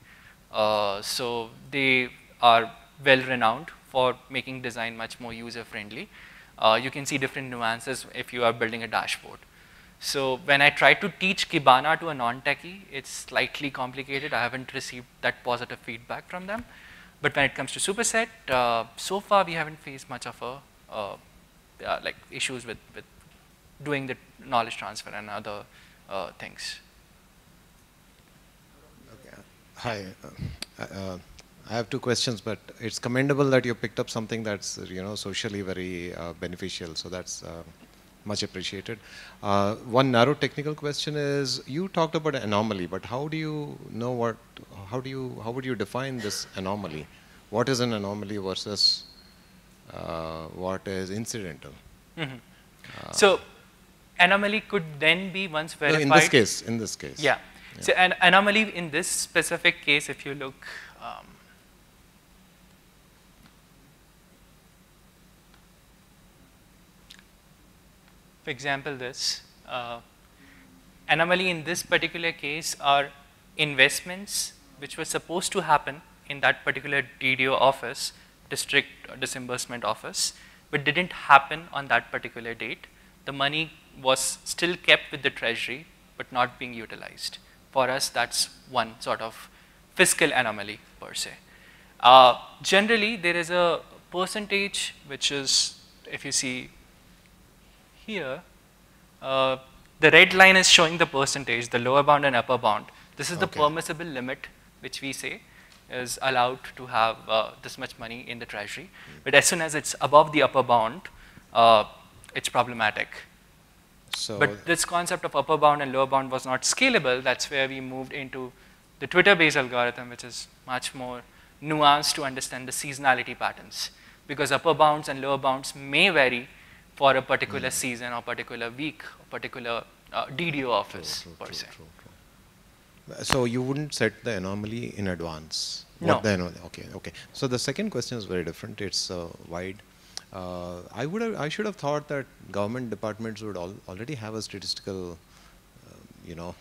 Uh, so they are well renowned for making design much more user friendly. Uh, you can see different nuances if you are building a dashboard. So when I try to teach Kibana to a non-techie, it's slightly complicated. I haven't received that positive feedback from them. But when it comes to Superset, uh, so far we haven't faced much of a uh, uh, like issues with, with doing the knowledge transfer and other uh, things. Okay. Hi. Uh, uh, I have two questions, but it's commendable that you picked up something that's you know socially very beneficial. So that's much appreciated. Uh, one narrow technical question is: you talked about anomaly, but how do you know what? How do you? How would you define this anomaly? What is an anomaly versus uh, what is incidental? Mm -hmm. so anomaly could then be once verified. No, in this case, in this case. Yeah. yeah. So an anomaly in this specific case, if you look. Um, for example, this uh, anomaly in this particular case are investments which were supposed to happen in that particular DDO office, district disbursement office, but didn't happen on that particular date. The money was still kept with the treasury but not being utilized. For us, that's one sort of fiscal anomaly per se. Uh, generally, there is a percentage which is, if you see here, uh, the red line is showing the percentage, the lower bound and upper bound. This is okay. the permissible limit which we say is allowed to have uh, this much money in the treasury. Mm. But as soon as it's above the upper bound, uh, it's problematic. So but this concept of upper bound and lower bound was not scalable. That's where we moved into the Twitter-based algorithm, which is much more nuanced to understand the seasonality patterns. Because upper bounds and lower bounds may vary for a particular mm. season or particular week or particular uh, DDO office true, true, per se. True, so you wouldn't set the anomaly in advance? No. okay, okay. So the second question is very different. It's uh, wide. Uh, I would have, I should have thought that government departments would al already have a statistical, uh, you know,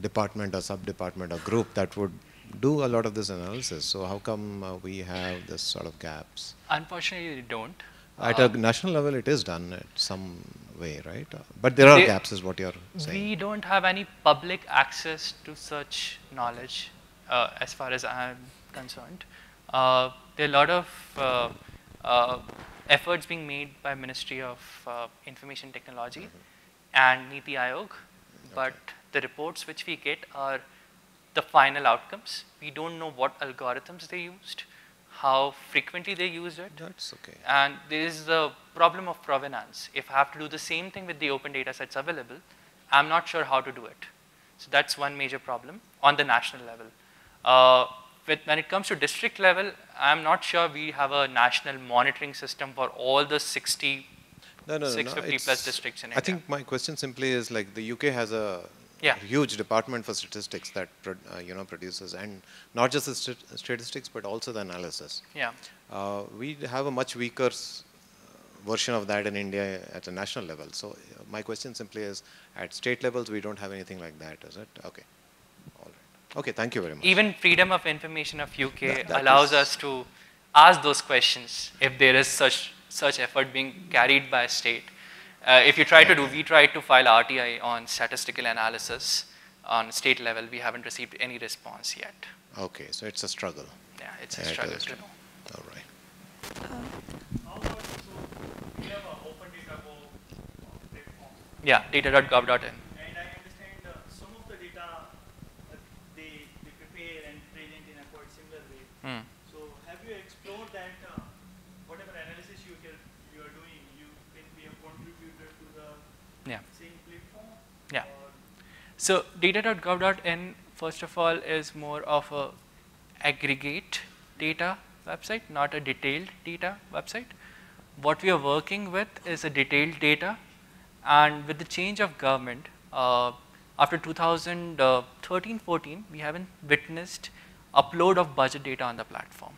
department or sub-department or group that would do a lot of this analysis. So how come uh, we have this sort of gaps? Unfortunately, we don't. At a national level, it is done in some way, right? But there are they, gaps, is what you're saying. We don't have any public access to such knowledge, uh, as far as I'm concerned. Uh, there are a lot of uh, uh efforts being made by Ministry of uh, Information Technology mm -hmm. and NITI Aayog, okay. but the reports which we get are the final outcomes. We don't know what algorithms they used, how frequently they used it. That's okay. And there is the problem of provenance. If I have to do the same thing with the open data sets available, I'm not sure how to do it. So that's one major problem on the national level. Uh, with, when it comes to district level, I'm not sure we have a national monitoring system for all the 60, No, no, no, no, 650 plus districts in I India. think my question simply is like the UK has a Yeah. huge department for statistics that uh, you know produces and not just the stat- statistics but also the analysis. Yeah. Uh, we have a much weaker s- uh, version of that in India at a national level. So uh, my question simply is, at state levels, we don't have anything like that, is it? Okay. All right. Okay, thank you very much. Even freedom of information of UK That- that allows us to ask those questions if there is such such effort being carried by a state. Uh, if you try to do, we tried to file RTI on statistical analysis on state level. We haven't received any response yet. Okay, so it's a struggle. Yeah, it's a Yeah, struggle is. to know. All right. How about, so we have a open data go uh, platform, Yeah, data.gov.in. and I understand uh, some of the data uh, they, they prepare and present in a quite similar way. Hmm. So have you explored that uh, whatever analysis you can, you are doing, you can be a contributor to the Yeah. same platform? Yeah. Or So data.gov.in, first of all, is more of a aggregate data website, not a detailed data website. What we are working with is a detailed data, and with the change of government, uh, after 2013-14, we haven't witnessed upload of budget data on the platform.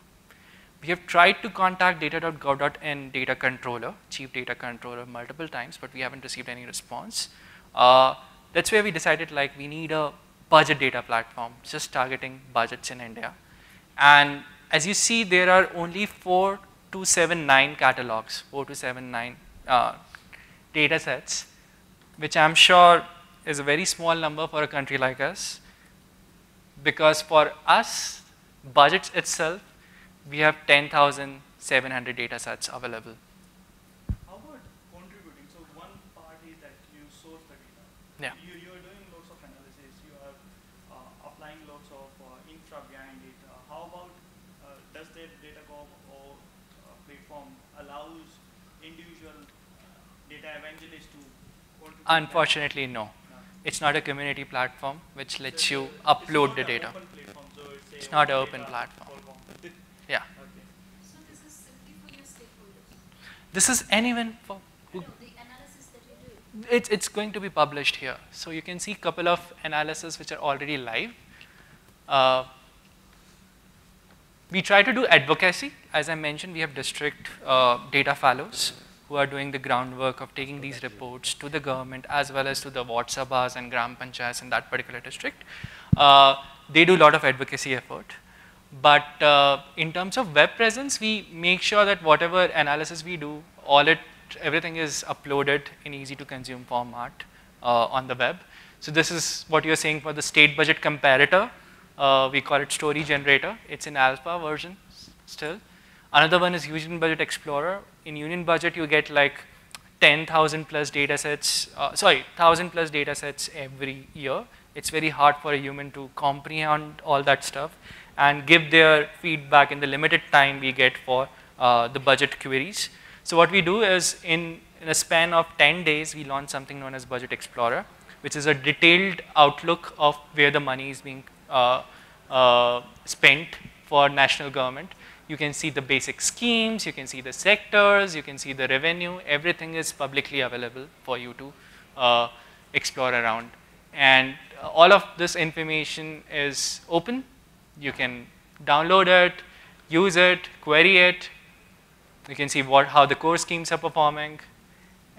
We have tried to contact data.gov.in data controller, chief data controller multiple times, but we haven't received any response. Uh, that's where we decided like we need a budget data platform, just targeting budgets in India. And as you see, there are only four to seven, nine catalogs, four to seven, nine uh, data sets, which I'm sure is a very small number for a country like us. Because for us, budgets itself, we have 10,700 data sets available. how about contributing? So one part is that you source the data. Yeah. You, you are doing lots of analysis, you are uh, applying lots of uh, infra behind it. Uh, how about, uh, does that Datagov or uh, platform allows individual uh, data evangelists to contribute? that? Unfortunately, no. It's not a community platform which lets you upload the data. it's, not an open platform. Yeah. This is anyone for who No, the analysis that you do. it's, it's going to be published here. So you can see a couple of analysis which are already live. Uh, we try to do advocacy. As I mentioned, we have district uh, data fellows who are doing the groundwork of taking these reports to the government as well as to the Ward Sabhas and Gram Panchayats in that particular district. Uh, they do a lot of advocacy effort. But uh, in terms of web presence, we make sure that whatever analysis we do, all it, everything is uploaded in easy to consume format uh, on the web. So this is what you're saying for the state budget comparator. Uh, we call it story generator. It's in alpha version still. Another one is Union Budget Explorer. In Union Budget, you get like 10,000 plus data sets, uh, sorry, 1,000 plus data sets every year. It's very hard for a human to comprehend all that stuff and give their feedback in the limited time we get for uh, the budget queries. So what we do is in, in a span of 10 days, we launch something known as Budget Explorer, which is a detailed outlook of where the money is being uh, uh, spent for national government. You can see the basic schemes, you can see the sectors, you can see the revenue, everything is publicly available for you to uh, explore around. And uh, all of this information is open. You can download it, use it, query it. You can see what, how the core schemes are performing.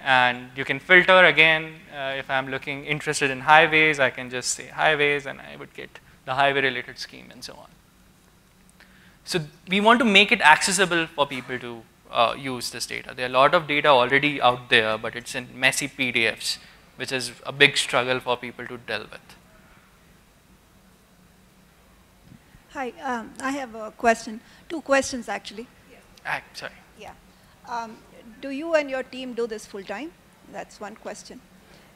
And you can filter again. Uh, if I'm looking interested in highways, I can just say highways and I would get the highway related scheme and so on. So we want to make it accessible for people to uh, use this data. There are a lot of data already out there, but it's in messy PDFs, which is a big struggle for people to deal with. Hi, um, I have a question, two questions actually. Ah, sorry. Yeah. Um, do you and your team do this full time? That's one question.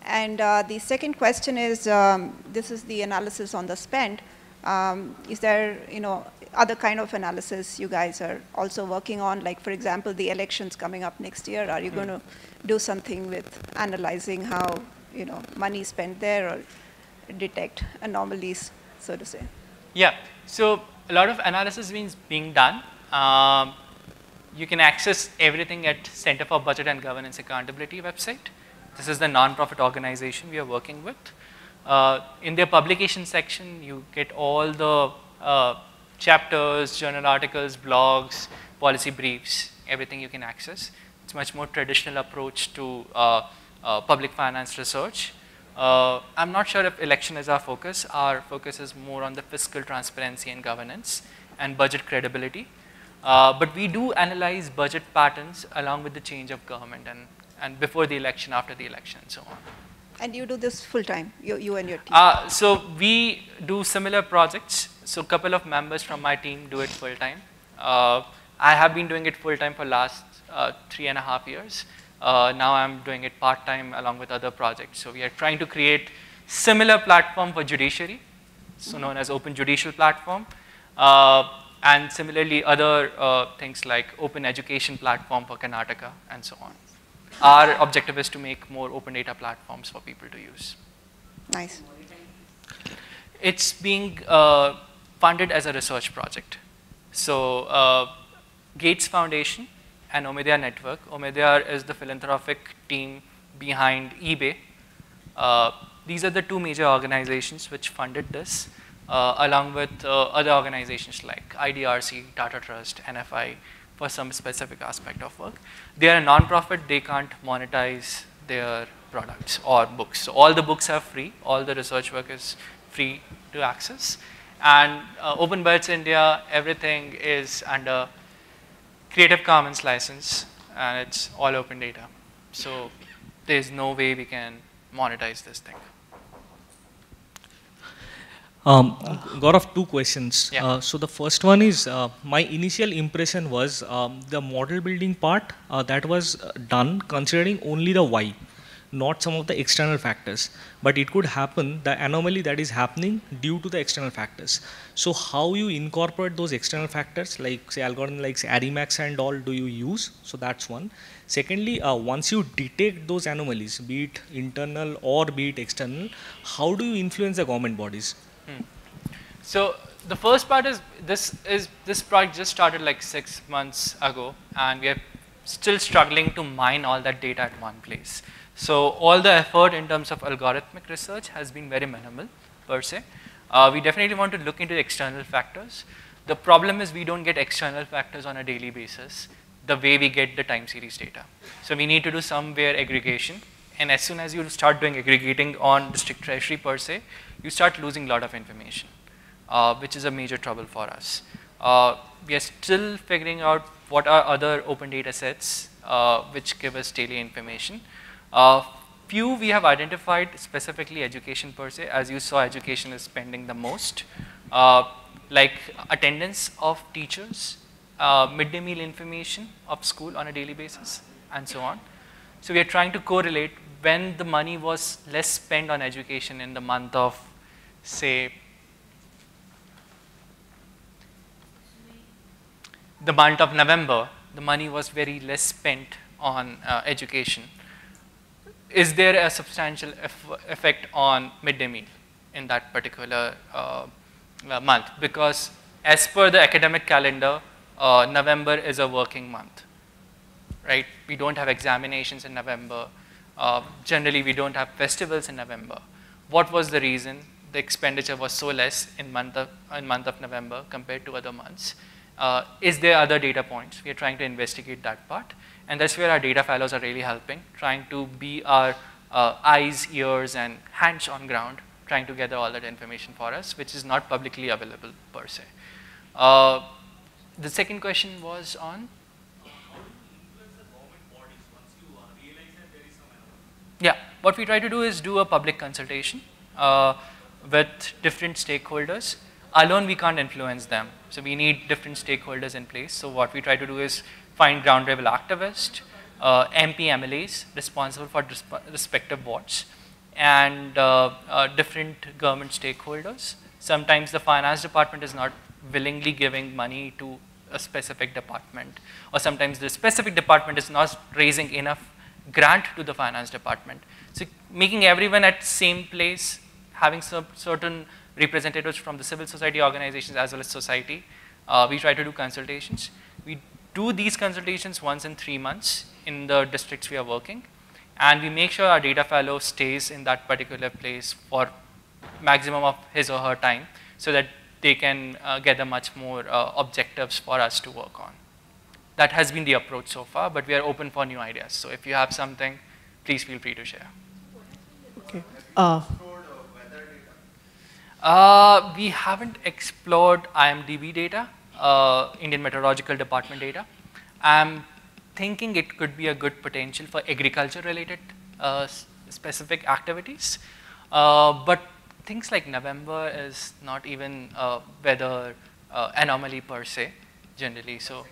And uh, the second question is, um, this is the analysis on the spend. Um, is there, you know, other kind of analysis you guys are also working on? Like, for example, the elections coming up next year. Are you going to do something with analyzing how, you know, money is spent there or detect anomalies, so to say? Yeah, so a lot of analysis is being done. Um, you can access everything at Center for Budget and Governance Accountability website. This is the non-profit organization we are working with. Uh, in their publication section, you get all the uh, chapters, journal articles, blogs, policy briefs, everything you can access. It's much more traditional approach to uh, public finance research. Uh, I'm not sure if election is our focus. Our focus is more on the fiscal transparency and governance and budget credibility. Uh, but we do analyze budget patterns along with the change of government and, and before the election, after the election, and so on. And you do this full time, you, you and your team? Uh, so we do similar projects. So a couple of members from my team do it full time. Uh, I have been doing it full time for last uh, three and a half years. Uh, now I'm doing it part time along with other projects. So we are trying to create similar platform for judiciary, so known as Open Judicial Platform. Uh, and similarly other uh, things like open education platform for Karnataka and so on. Our objective is to make more open data platforms for people to use. Nice. It's being uh, funded as a research project. So uh, Gates Foundation and Omidyar Network. Omidyar is the philanthropic team behind eBay. Uh, these are the two major organizations which funded this uh, along with uh, other organizations like IDRC, Tata Trust, NFI for some specific aspect of work. They are a non-profit, they can't monetize their products or books. So all the books are free, all the research work is free to access. And uh, Open India, everything is under Creative Commons license and it's all open data. So there's no way we can monetize this thing. Um, Gaurav, two questions. Yeah. Uh, so the first one is uh, my initial impression was um, the model building part uh, that was uh, done considering only the why, not some of the external factors. But it could happen the anomaly that is happening due to the external factors. So how you incorporate those external factors like say algorithm like say ARIMAX and all do you use? So that's one. Secondly, uh, once you detect those anomalies, be it internal or be it external, how do you influence the government bodies? Hmm. So the first part is this is this project just started like six months ago, and we are still struggling to mine all that data at one place. So all the effort in terms of algorithmic research has been very minimal per se. Uh, we definitely want to look into external factors. The problem is we don't get external factors on a daily basis the way we get the time series data. So we need to do somewhere aggregation and as soon as you start doing aggregating on district treasury per se, you start losing a lot of information, uh, which is a major trouble for us. Uh, we are still figuring out what are other open data sets uh, which give us daily information. Uh, few we have identified specifically education per se, as you saw education is spending the most, uh, like attendance of teachers, uh, midday meal information of school on a daily basis and so on. So we are trying to correlate when the money was less spent on education in the month of, say, the month of November, the money was very less spent on uh, education. Is there a substantial eff effect on midday meal in that particular uh, uh, month? Because as per the academic calendar, uh, November is a working month right? We don't have examinations in November. Uh, generally, we don't have festivals in November. What was the reason the expenditure was so less in month of, in month of November compared to other months? Uh, is there other data points? We are trying to investigate that part. And that's where our data fellows are really helping, trying to be our uh, eyes, ears, and hands on ground, trying to gather all that information for us, which is not publicly available per se. Uh, the second question was on? Yeah, what we try to do is do a public consultation uh, with different stakeholders. Alone, we can't influence them. So we need different stakeholders in place. So what we try to do is find ground level activists, uh, MP MLAs responsible for respective wards, and uh, uh, different government stakeholders. Sometimes the finance department is not willingly giving money to a specific department, or sometimes the specific department is not raising enough grant to the finance department. So making everyone at same place, having certain representatives from the civil society organizations as well as society. Uh, we try to do consultations. We do these consultations once in three months in the districts we are working. And we make sure our data fellow stays in that particular place for maximum of his or her time so that they can uh, gather much more uh, objectives for us to work on. That has been the approach so far, but we are open for new ideas. So if you have something, please feel free to share. Okay. Uh, Uh, we haven't explored IMDB data, uh, Indian Meteorological Department data. I'm thinking it could be a good potential for agriculture related uh, specific activities. Uh, but things like November is not even a weather uh, anomaly per se, generally. So.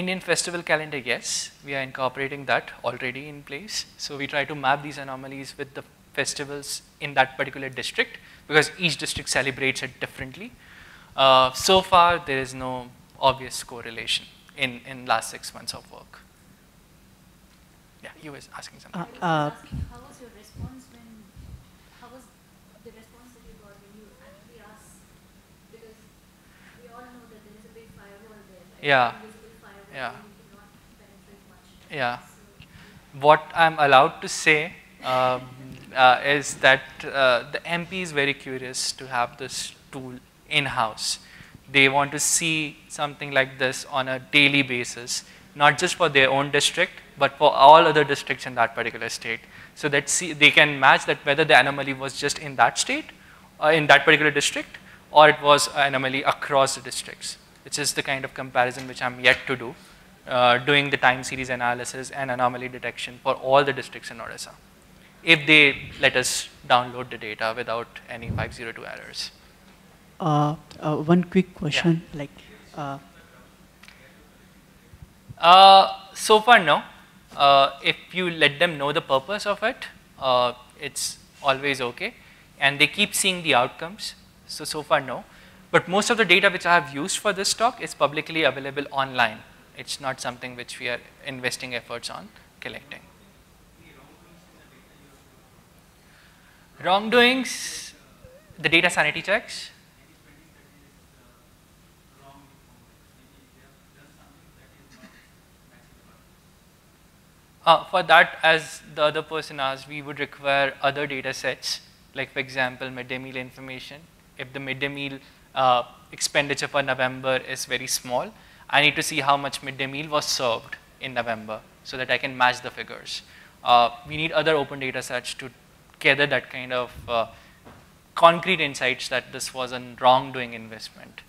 Indian festival calendar, yes, we are incorporating that already in place. So we try to map these anomalies with the festivals in that particular district because each district celebrates it differently. Uh, so far, there is no obvious correlation in, in last six months of work. Yeah, you was asking something. uh, uh, How was your response when, how was the response that you got when you actually asked? Because we all know that there is a big firewall there. right? Yeah. Yeah. Yeah. What I'm allowed to say um, uh, is that uh, the MP is very curious to have this tool in-house. They want to see something like this on a daily basis, not just for their own district, but for all other districts in that particular state. So that see, they can match that whether the anomaly was just in that state, uh, in that particular district, or it was an anomaly across the districts, which is the kind of comparison which I'm yet to do uh, doing the time series analysis and anomaly detection for all the districts in Odisha, if they let us download the data without any 502 errors. uh, uh, one quick question, like, uh, Uh, so far, no. Uh, if you let them know the purpose of it, uh, it's always okay. And they keep seeing the outcomes. So, so far, no. But most of the data which I have used for this talk is publicly available online. It's not something which we are investing efforts on collecting. Wrongdoings, the data sanity checks. Uh, for that, as the other person asked, we would require other data sets, like for example, midday meal information. If the midday meal uh, expenditure for November is very small, I need to see how much midday meal was served in November so that I can match the figures. Uh, we need other open data sets to gather that kind of uh, concrete insights that this was a wrongdoing investment.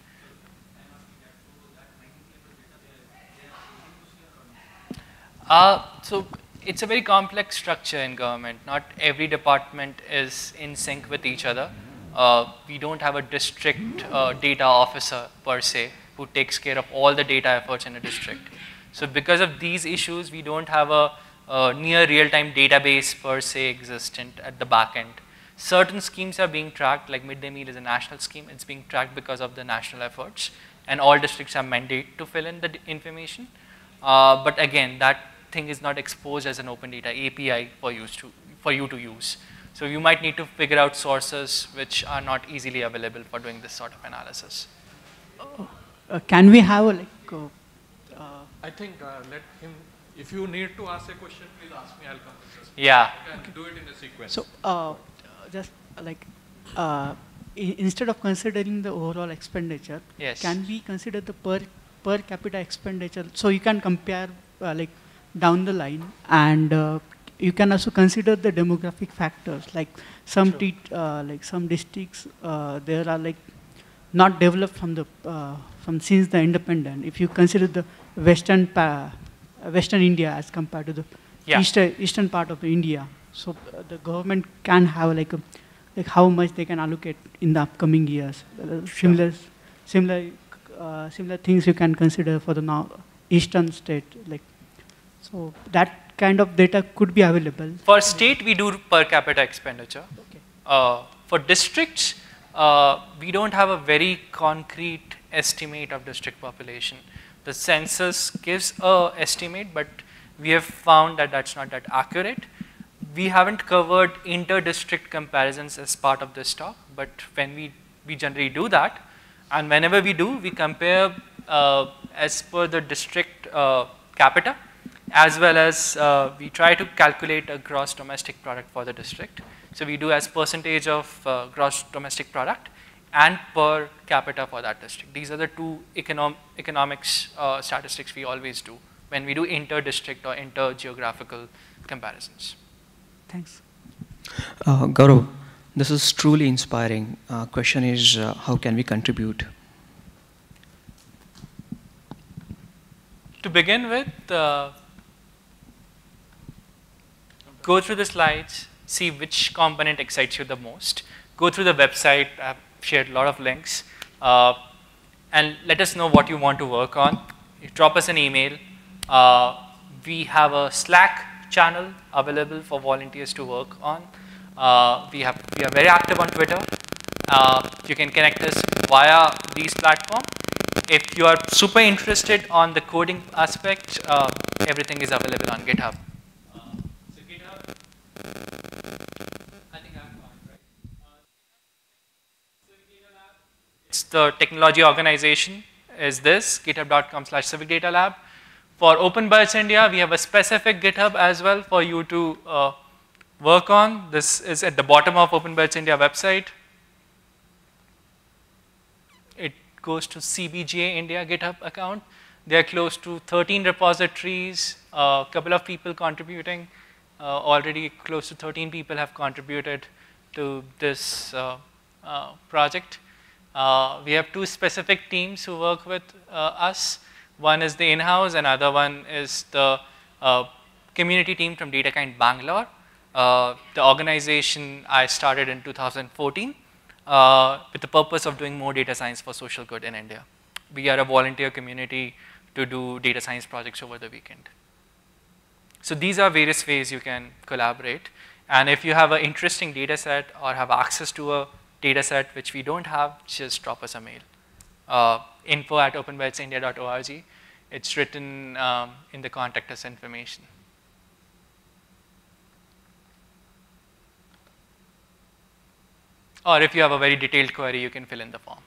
Uh, so it's a very complex structure in government. Not every department is in sync with each other. Uh, we don't have a district uh, data officer per se who takes care of all the data efforts in a district. So because of these issues, we don't have a, a near real-time database per se existent at the back end. Certain schemes are being tracked, like midday meal is a national scheme. It's being tracked because of the national efforts, and all districts are mandated to fill in the information. Uh, but again, that thing is not exposed as an open data API for, use to, for you to use. So you might need to figure out sources which are not easily available for doing this sort of analysis. uh, can we have a, like, uh, uh, I think uh, let him, if you need to ask a question, please ask me, I'll come with. Yeah. You can do it in a sequence. so, uh, just like, uh, instead of considering the overall expenditure, Yes. can we consider the per, per capita expenditure? So you can compare, uh, like, down the line, and uh, you can also consider the demographic factors, like some tea- uh, like some districts, uh, there are like not developed from the uh, from since the independent. If you consider the western pa- western India as compared to the Yeah. eastern eastern part of India, so uh, the government can have like a like how much they can allocate in the upcoming years. Uh, similar similar uh, similar things you can consider for the now eastern state like so that kind of data could be available. For state, we do per capita expenditure. Okay. Uh, for districts, uh, we don't have a very concrete estimate of district population. The census gives a estimate, but we have found that that's not that accurate. we haven't covered inter-district comparisons as part of this talk, but when we, we generally do that, and whenever we do, we compare uh, as per the district uh, capita, as well as uh, we try to calculate a gross domestic product for the district. So we do as percentage of uh, gross domestic product and per capita for that district. These are the two econom economics uh, statistics we always do when we do inter-district or inter-geographical comparisons. Thanks. Uh, Gaurav, this is truly inspiring. Uh, question is, uh, how can we contribute? To begin with, uh, go through the slides, see which component excites you the most. Go through the website, I've shared a lot of links, uh, and let us know what you want to work on. You drop us an email. Uh, we have a Slack channel available for volunteers to work on. Uh, we, have, we are very active on Twitter. Uh, you can connect us via these platforms. If you are super interested on the coding aspect, uh, everything is available on GitHub. so GitHub, I think I'm fine, right? It's the technology organization is this, github.com slash civic data lab. For Open Budgets India, we have a specific GitHub as well for you to uh, work on. This is at the bottom of Open Budgets India website. It goes to CBGA India GitHub account. They are close to 13 repositories, a couple of people contributing. Uh, already close to 13 people have contributed to this uh, uh, project. Uh, we have two specific teams who work with us. One is the in-house, another one is the community team from DataKind Bangalore. The organization I started in 2014 uh, with the purpose of doing more data science for social good in India. We are a volunteer community to do data science projects over the weekend. So these are various ways you can collaborate. And if you have an interesting data set or have access to a data set which we don't have, just drop us a mail. Uh, info at openbudgetsindia.org. It's written um, in the contact us information. Or if you have a very detailed query, you can fill in the form.